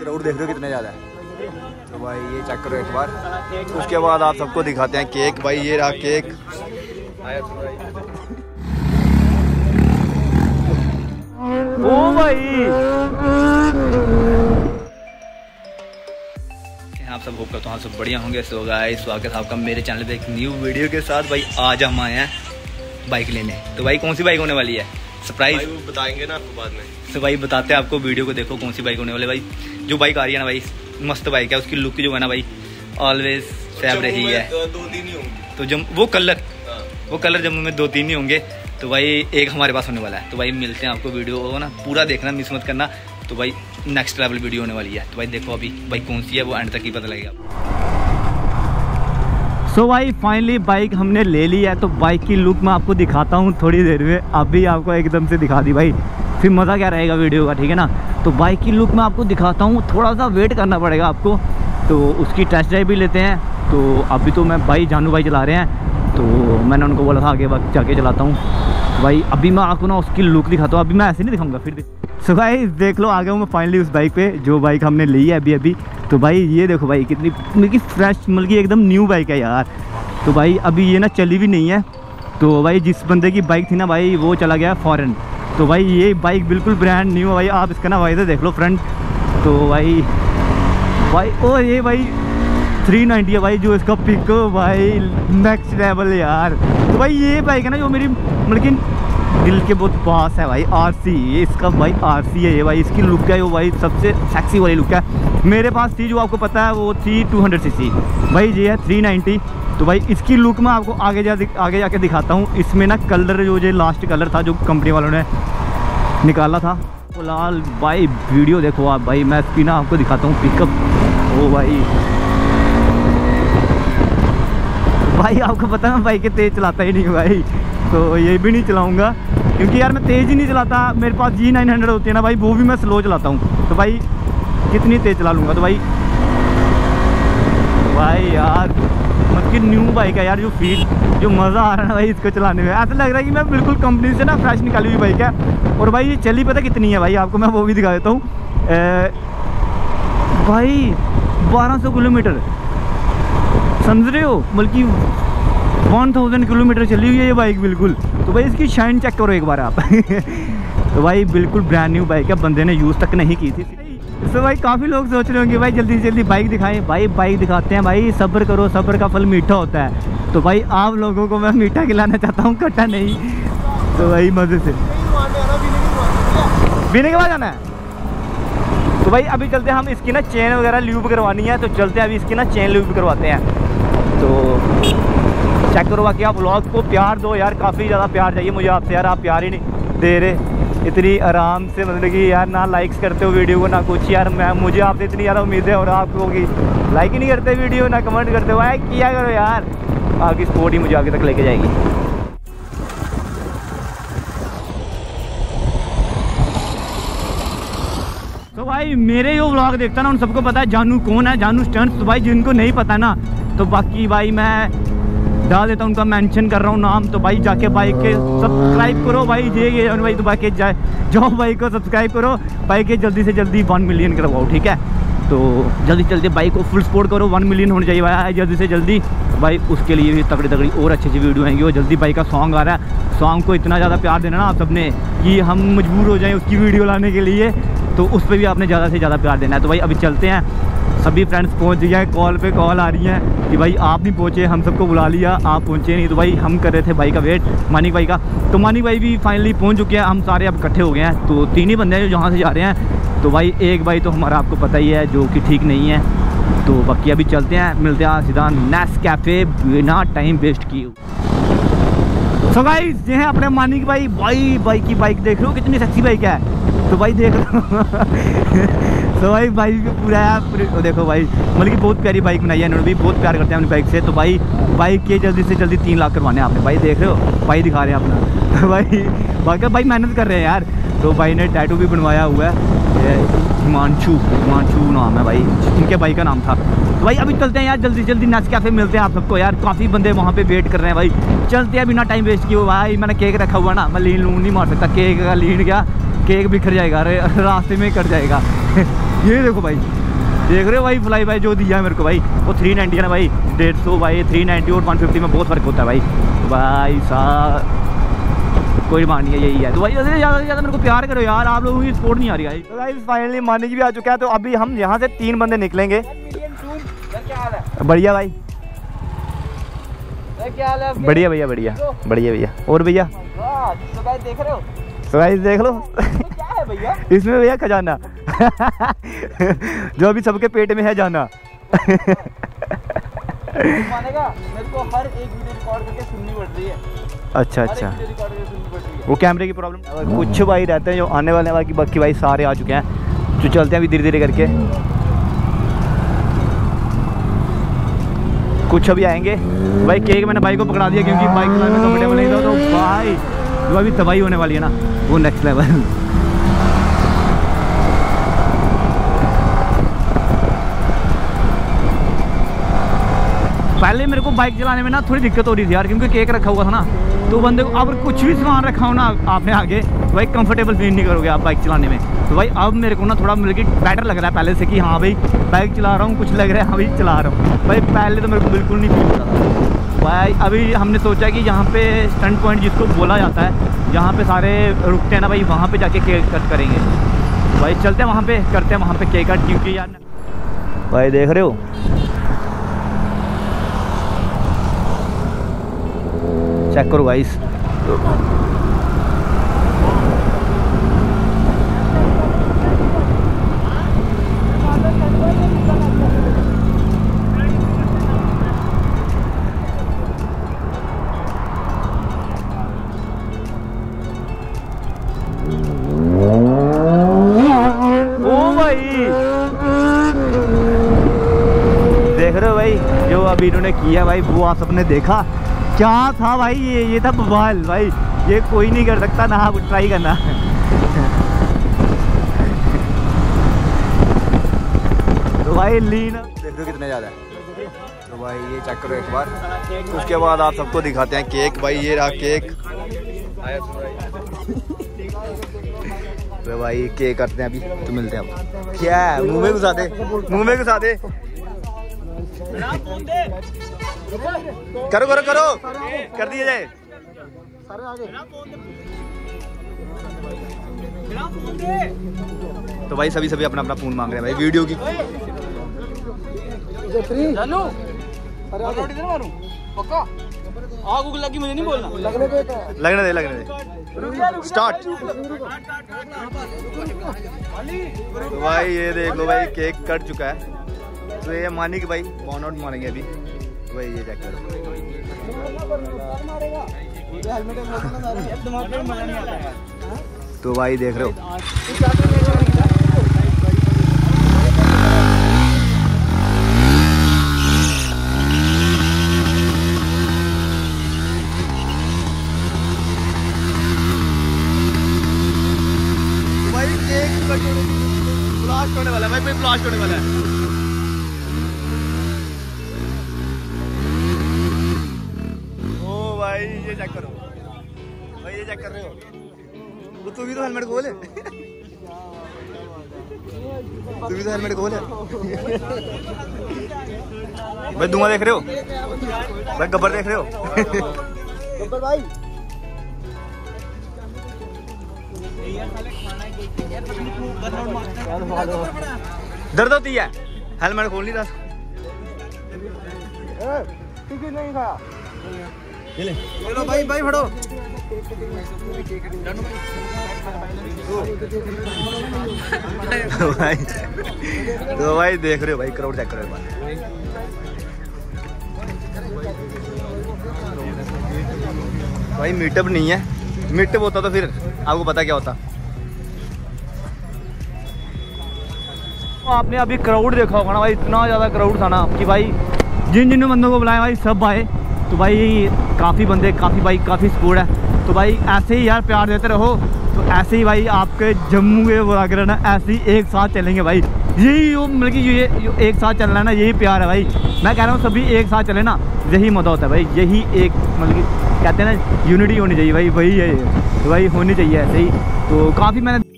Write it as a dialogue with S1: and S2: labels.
S1: Crowd देख रहे हो कितने ज़्यादा है? तो भाई ये चेक करो एक बार। उसके बाद आप सबको दिखाते हैं केक। भाई ये रहा केक। ओ भाई। आप सब होप करता हूँ आप सब बढ़िया होंगे। सो गाइस स्वागत है आपका मेरे चैनल पे एक न्यू वीडियो के साथ। भाई आज हम आए हैं बाइक लेने। तो भाई कौन सी बाइक होने वाली है? सरप्राइज़
S2: बताएँगे ना आपको बाद में।
S1: तो भाई बताते हैं आपको वीडियो को देखो कौन सी बाइक होने वाली भाई जो बाइक आ रही है ना भाई मस्त बाइक है उसकी लुक जो है ना भाई ऑलवेज सेम रही है।
S2: दो तीन ही होंगे।
S1: तो जब वो कलर
S2: हाँ।
S1: वो कलर जम्मू में दो तीन ही होंगे। तो भाई एक हमारे पास होने वाला है। तो भाई मिलते हैं आपको वीडियो को ना पूरा देखना मिस मत करना। तो भाई नेक्स्ट लेवल वीडियो होने वाली है। तो भाई देखो अभी भाई कौन सी है वो एंड तक ही पता लगेगा। सो भाई फाइनली बाइक हमने ले ली है तो बाइक की लुक मैं आपको दिखाता हूँ थोड़ी देर में। अभी आपको एकदम से दिखा दी भाई। फिर मज़ा क्या रहेगा वीडियो का, ठीक है ना? तो बाइक की लुक मैं आपको दिखाता हूँ। थोड़ा सा वेट करना पड़ेगा आपको। तो उसकी टेस्ट ड्राइव भी लेते हैं। तो अभी तो मैं भाई, जानू भाई चला रहे हैं। तो मैंने उनको बोला था आगे वक्त जाके चलाता हूँ। भाई, अभी मैं आपको ना उसकी लुक दिखाता हूँ। अभी मैं ऐसे नहीं दिखाऊँगा, फिर सो भाई, देख लो आ गया हूँ मैं फाइनली उस बाइक पे, जो बाइक हमने ली है अभी अभी। तो भाई, ये देखो भाई, कितनी मतलब फ्रेश मतलब कि एकदम न्यू बाइक है यार। तो भाई, अभी ये ना चली भी नहीं है। तो भाई, जिस बंदे की बाइक थी ना भाई, वो चला गया फॉरेन तो भाई, ये बाइक बिल्कुल ब्रांड न्यू है भाई। आप इसका ना से देख लो फ्रंट तो भाई भाई, ओ, ये भाई 390 है भाई, जो इसका पिक भाई नेक्स्ट लेवल यार। तो भाई, ये बाइक है ना, जो मेरी मतलब कि दिल के बहुत पास है भाई आर सी ये इसका भाई आर सी है, ये भाई, इसकी लुक है वो भाई सबसे सेक्सी वाली लुक है। मेरे पास थी जो आपको पता है, वो थी 200 सीसी भाई ये है 390 तो भाई इसकी लुक मैं आपको आगे जा आगे जाके दिखाता हूँ। इसमें ना कलर जो ये लास्ट कलर था, जो कंपनी वालों ने निकाला था फ़िलहाल भाई वीडियो देखो आप भाई, मैं इसकी ना आपको दिखाता हूँ पिकअप ओ भाई। भाई आपको पता है मैं बाइक तेज़ चलाता ही नहीं भाई तो ये भी नहीं चलाऊँगा। क्योंकि यार मैं तेज़ ही नहीं चलाता, मेरे पास जी नाइन हंड्रेड होती है ना भाई, वो भी मैं स्लो चलाता हूँ। तो भाई, कितनी तेज़ चला लूँगा? तो भाई भाई यार मतलब कि न्यू बाइक है यार, जो फील जो मज़ा आ रहा है भाई इसको चलाने में। ऐसा लग रहा है कि मैं बिल्कुल कंपनी से ना फ्रेश निकाली हुई बाइक है। और भाई, ये चली पता कितनी है भाई? आपको मैं वो भी दिखा देता हूँ। भाई 1200 किलोमीटर। समझ रहे हो? बल्कि वन थाउज़ेंड किलोमीटर चली हुई है ये बाइक बिल्कुल। तो भाई इसकी शाइन चेक करो एक बार आप। तो भाई बिल्कुल ब्रांड न्यू बाइक है बंदे ने यूज़ तक नहीं की थी। तो भाई काफ़ी लोग सोच रहे होंगे, भाई जल्दी से जल्दी बाइक दिखाएँ। भाई बाइक दिखाते हैं, भाई सब्र करो, सब्र का फल मीठा होता है। तो भाई आप लोगों को मैं मीठा खिलाना चाहता हूँ, खट्टा नहीं। तो भाई मज़े से। पीने के बाद जाना है। तो भाई अभी चलते हैं, हम इसकी ना चेन वगैरह ल्यूब करवानी है। तो चलते हैं, अभी इसकी ना चेन ल्यूब करवाते हैं। तो चेक करो बाकी आप ब्लॉग को प्यार दो यार, काफ़ी ज़्यादा प्यार चाहिए मुझे आपसे यार, आप प्यार ही नहीं दे रहे। इतनी आराम से मतलब कि यार ना लाइक्स करते हो वीडियो को, ना कुछ यार, मैं, मुझे आपसे इतनी ज़्यादा उम्मीद है और आपको की लाइक ही नहीं करते वीडियो ना कमेंट करते हो। किया करो यार। आपकी सपोर्ट ही मुझे आगे तक लेके जाएगी। तो भाई, मेरे जो व्लॉग देखता ना, उन सबको पता है, जानू कौन है, जानू स्टंट तो भाई, जिनको नहीं पता ना तो बाकी भाई, मैं डाल देता हूँ, उनका मेंशन कर रहा हूँ, नाम तो भाई जाके बाइक के सब्सक्राइब करो भाई, ये ये भाई तो बाइक जाए, जाओ भाई को सब्सक्राइब करो बाइक के जल्दी से जल्दी वन मिलियन करवाओ, ठीक है? तो जल्दी से जल्दी बाइक को फुल सपोर्ट करो वन मिलियन होने चाहिए भाई, जल्दी से जल्दी। भाई उसके लिए भी तगड़ी तगड़ी और अच्छी अच्छी वीडियो आएँगी, और जल्दी बाइक का सॉन्ग आ रहा है। सॉन्ग को इतना ज़्यादा प्यार देना ना आप सबने, कि हम मजबूर हो जाएँ उसकी वीडियो लाने के लिए। तो उस पर भी आपने ज़्यादा से ज़्यादा प्यार देना है। तो भाई, अभी चलते हैं। सभी फ्रेंड्स पहुँच गए कॉल पे कॉल आ रही हैं कि भाई, आप नहीं पहुँचे, हम सबको बुला लिया, आप पहुँचे नहीं। तो भाई, हम कर रहे थे भाई का वेट मानिक भाई का। तो मानिक भाई भी फाइनली पहुँच चुके हैं। हम सारे अब इकट्ठे हो गए हैं। तो तीन ही बंदे हैं जो जहाँ से जा रहे हैं। तो भाई, एक भाई तो हमारा आपको पता ही है, जो कि ठीक नहीं है। तो बाकी अभी चलते हैं। मिलते हैं सीधा नेस कैफ़े बिना टाइम वेस्ट किए। सो गाइस ये हैं अपने मानिक भाई भाई बाइक की बाइक देख लो हो? कितनी सच्ची बाइक है? तो भाई देख लो तो भाई बाइक पूरा है पूरे देखो भाई मतलब कि बहुत प्यारी बाइक बनाई है इन्होंने भी, बहुत प्यार करते हैं अपनी बाइक से। तो भाई बाइक के जल्दी से जल्दी तीन लाख करवाने आपने। भाई देख रहे हो? भाई दिखा रहे हैं अपना। तो भाई, बाकी भाई मेहनत कर रहे हैं यार। तो भाई ने टैटू भी बनवाया हुआ है। हिमांशु हिमांशु नाम है भाई। इनके भाई का नाम था। तो भाई अभी चलते हैं यार, जल्दी जल्दी नच कैफ़े मिलते हैं आप सबको यार। काफ़ी बंदे वहाँ पे वेट कर रहे हैं भाई। चलते हैं, बिना टाइम वेस्ट किए। भाई, मैंने केक रखा हुआ ना, मैं लीन लून नहीं मार सकता। केक का लीन क्या? केक बिखर जाएगा, अरे, रास्ते में कट जाएगा। ये देखो भाई। देख रहे हो भाई फ्लाई भाई जो दिया है मेरे को भाई। वो थ्री नाइन्टी है ना भाई। डेढ़ सौ भाई थ्री नाइन्टी और वन फिफ्टी में बहुत फ़र्क होता है भाई। भाई साहब। कोई मान नहीं है यही है। तो भाई ज़्यादा से ज़्यादा मेरे को प्यार करो यार आप लोगों की सपोर्ट नहीं आ रही है तो भाई फाइनली मानी जी भी आ चुका है तो अभी हम यहाँ से तीन बंदे निकलेंगे। बढ़िया भाई।
S3: है
S1: बढ़िया भैया बढ़िया बढ़िया भैया। और भैया?
S3: तो देख रहे हो
S1: तो देख लो।
S3: क्या भैया
S1: इसमें भैया खजाना। जो अभी सबके पेट में है जाना।
S3: मानेगा मेरे को हर एक वीडियो रिकॉर्ड करके सुननी पड़ रही है।
S1: अच्छा अच्छा। वो कैमरे की प्रॉब्लम कुछ भाई रहते हैं जो आने वाले बाकी बाकी भाई सारे आ चुके हैं। जो चलते हैं अभी धीरे धीरे करके। कुछ अभी आएँगे। भाई केक मैंने भाई को पकड़ा दिया क्योंकि बाइक में कंफर्टेबल नहीं था तो भाई, जो अभी तबाही होने वाली है ना, वो नेक्स्ट लेवल पहले मेरे को बाइक चलाने में ना थोड़ी दिक्कत हो रही थी यार, क्योंकि केक रखा हुआ था ना। तो बंदे को अगर कुछ भी सामान रखा हो ना आपने आगे, भाई कंफर्टेबल फील नहीं करोगे आप बाइक चलाने में। तो भाई अब मेरे को ना थोड़ा मतलब कि बेटर लग रहा है पहले से कि हाँ भाई बाइक चला रहा हूँ, कुछ लग रहा है हाँ भाई चला रहा हूँ। भाई पहले तो मेरे को बिल्कुल नहीं फील होता भाई अभी हमने सोचा कि यहाँ पे स्टंट पॉइंट जिसको बोला जाता है जहाँ पे सारे रुकते हैं ना भाई, वहाँ पे जाके केक कट करेंगे। भाई चलते हैं वहाँ पे, करते हैं वहाँ पे केक कट क्योंकि यार भाई देख रहे हो? चेक करो गाइस देख रहे हो भाई, जो अभी इन्होंने किया भाई, वो आप सबने देखा? क्या था भाई, ये ये था बवाल भाई। ये कोई नहीं कर सकता ना आप ट्राई करना। तो भाई लीन देख लो कितने ज़्यादा तो भाई ये चेक करो एक बार। उसके बाद आप सबको दिखाते हैं केक भाई, ये रहा केक तो भाई केक करते हैं अभी तो मिलते हैं क्या मुँह में घुसा दे, मुँह में घुसा दे। करो करो करो। कर दिया जाए। तो भाई सभी सभी अपना अपना फ़ोन मांग रहे हैं भाई वीडियो की।
S3: चलो अरे आगे। इधर मारूं। पक्का? आग उग लगी मुझे नहीं बोलना। लगने
S1: दे लगने दे स्टार्ट तो भाई ये देख लो भाई केक कट चुका है। तो ये मानी कि भाई बॉन आउट मारेंगे अभी। भाई ये चेक करो।
S3: हेलमेट दिमाग में मज़ा नहीं आता यार
S1: तो भाई देख रहे हो ब्लास्ट होने वाला है। भाई भाई ब्लास्ट होने वाला है ओ भाई ये चेक करो। भाई ये चेक कर रहे हो? वो तू भी तो हेलमेट खोल है। तू भी तो हेलमेट खोल है। भाई धुआँ देख रहे हो? भाई गब्बर देख रहे हो?
S3: गब्बर भाई।
S1: दर्द होती है। हेलमेट खोल नहीं
S3: टिकट नहीं खाया चलो। भाई भाई फड़ो
S1: भाई तो भाई देख रहे हो भाई क्राउड चेक करो एक बार भाई। मीटअप नहीं है। मीटअप होता तो फिर आपको पता क्या होता। आपने अभी क्राउड देखा होगा ना भाई इतना ज़्यादा क्राउड था ना कि भाई जिन जिन बंदों को बुलाया भाई सब आए। तो भाई काफ़ी बंदे, काफ़ी भाई, काफ़ी सपोर्ट है। तो भाई ऐसे ही यार प्यार देते रहो। तो ऐसे ही भाई आपके जम्मू के है ना ऐसे ही एक साथ चलेंगे भाई। यही वो मतलब कि ये एक साथ चलना है ना, यही प्यार है भाई। मैं कह रहा हूँ सभी एक साथ चले ना, यही मज़ा होता है भाई। यही एक मतलब कि कहते हैं ना यूनिटी होनी चाहिए भाई, वही है। तो भाई होनी चाहिए ऐसे ही। तो काफ़ी मैंने